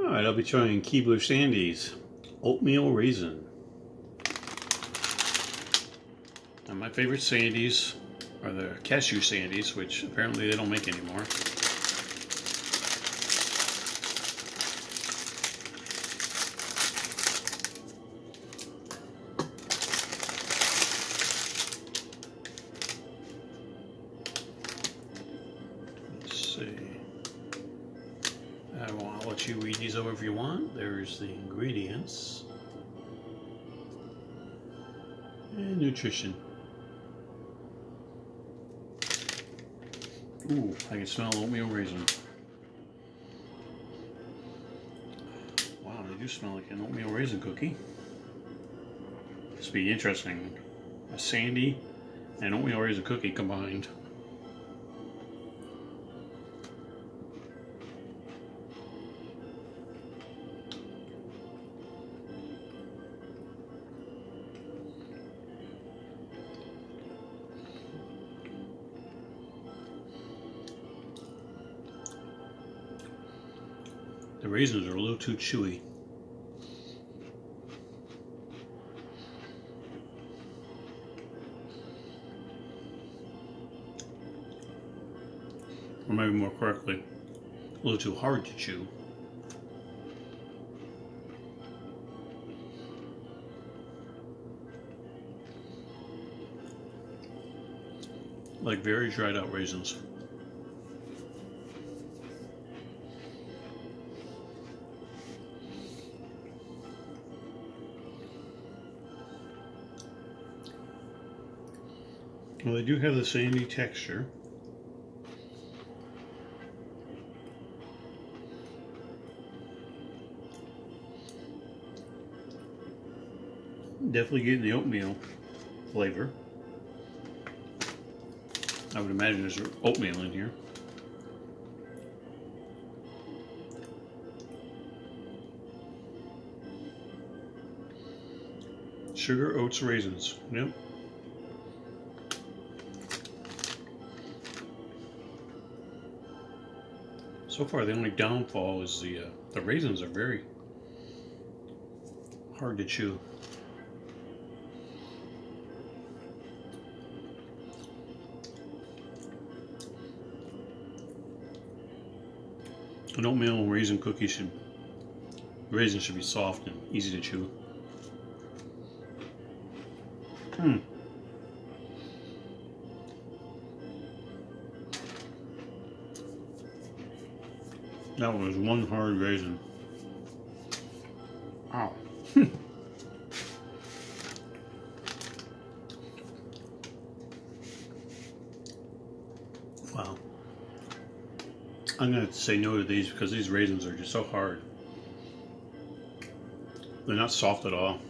Alright, I'll be trying Keebler Sandies Oatmeal Raisin. Now my favorite Sandies are the cashew Sandies, which apparently they don't make anymore. Let's see. I'll let you read these over if you want. There's the ingredients and nutrition. Ooh, I can smell oatmeal raisin. Wow, they do smell like an oatmeal raisin cookie. This would be interesting. A sandy and oatmeal raisin cookie combined. The raisins are a little too chewy. Or maybe more correctly, a little too hard to chew. Like very dried out raisins. Well, they do have the sandy texture. Definitely getting the oatmeal flavor. I would imagine there's oatmeal in here. Sugar, oats, raisins. Yep. So far, the only downfall is the uh, the raisins are very hard to chew. An oatmeal raisin cookie should raisins should be soft and easy to chew. Hmm. That was one hard raisin. Ow. wow. I'm going to say no to these because these raisins are just so hard. They're not soft at all.